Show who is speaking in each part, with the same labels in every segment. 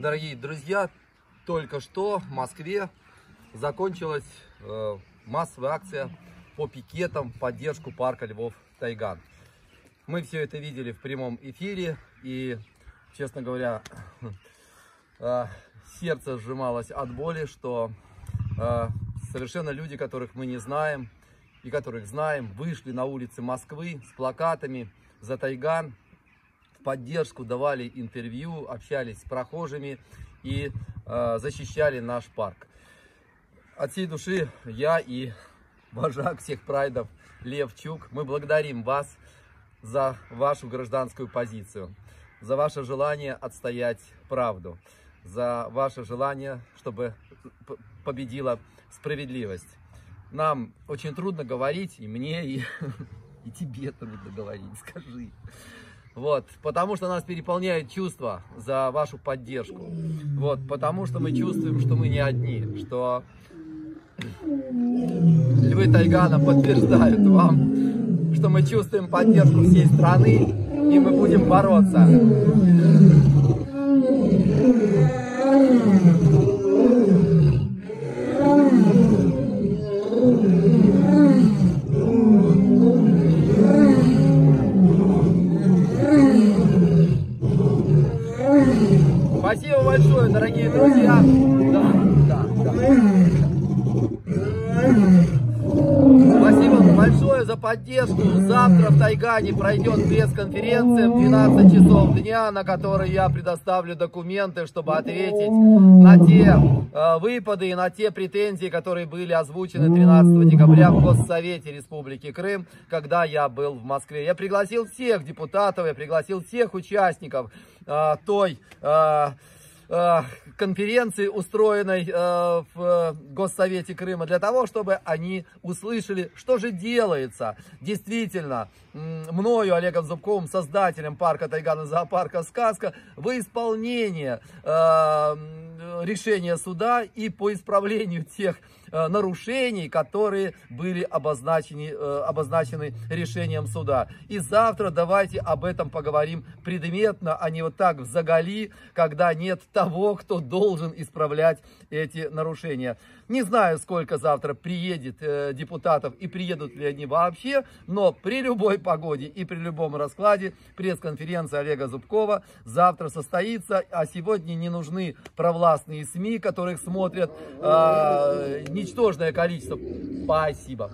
Speaker 1: Дорогие друзья, только что в Москве закончилась э, массовая акция по пикетам в поддержку парка Львов Тайган. Мы все это видели в прямом эфире и, честно говоря, э, сердце сжималось от боли, что э, совершенно люди, которых мы не знаем и которых знаем, вышли на улицы Москвы с плакатами за Тайган, поддержку давали интервью, общались с прохожими и э, защищали наш парк. От всей души я и вожак всех прайдов Лев Чук, мы благодарим вас за вашу гражданскую позицию, за ваше желание отстоять правду, за ваше желание, чтобы победила справедливость. Нам очень трудно говорить, и мне, и, и тебе трудно говорить, скажи. Вот, потому что нас переполняет чувство за вашу поддержку. Вот, потому что мы чувствуем, что мы не одни, что львы Тайгана подтверждают вам, что мы чувствуем поддержку всей страны, и мы будем бороться. Спасибо большое, дорогие друзья. Да, да, да. Спасибо большое за поддержку. Завтра в Тайгане пройдет пресс-конференция в 12 часов дня, на которой я предоставлю документы, чтобы ответить на те э, выпады и на те претензии, которые были озвучены 13 декабря в Госсовете Республики Крым, когда я был в Москве. Я пригласил всех депутатов, я пригласил всех участников той... Э, Э, конференции, устроенной э, в Госсовете Крыма, для того, чтобы они услышали, что же делается действительно мною, Олегом Зубковым, создателем парка Тайгана зоопарка «Сказка», в исполнении э, решения суда и по исправлению тех Э, нарушений, которые были обозначены, э, обозначены решением суда. И завтра давайте об этом поговорим предметно, а не вот так в заголи, когда нет того, кто должен исправлять эти нарушения. Не знаю, сколько завтра приедет э, депутатов и приедут ли они вообще, но при любой погоде и при любом раскладе пресс-конференция Олега Зубкова завтра состоится, а сегодня не нужны провластные СМИ, которых смотрят э, ничтожное количество. Спасибо.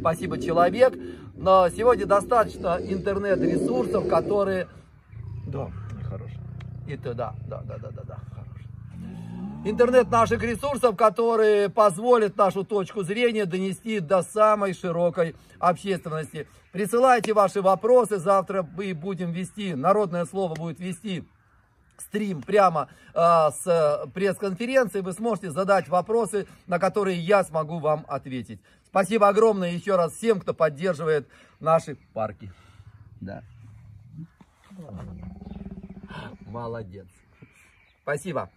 Speaker 1: Спасибо, человек. Но сегодня достаточно интернет-ресурсов, которые...
Speaker 2: Да, нехорошо.
Speaker 1: Это да, да, да, да, да, да, Интернет наших ресурсов, которые позволят нашу точку зрения донести до самой широкой общественности. Присылайте ваши вопросы, завтра мы будем вести, народное слово будет вести стрим прямо э, с пресс-конференции. Вы сможете задать вопросы, на которые я смогу вам ответить. Спасибо огромное еще раз всем, кто поддерживает наши парки. Да. Молодец. Спасибо.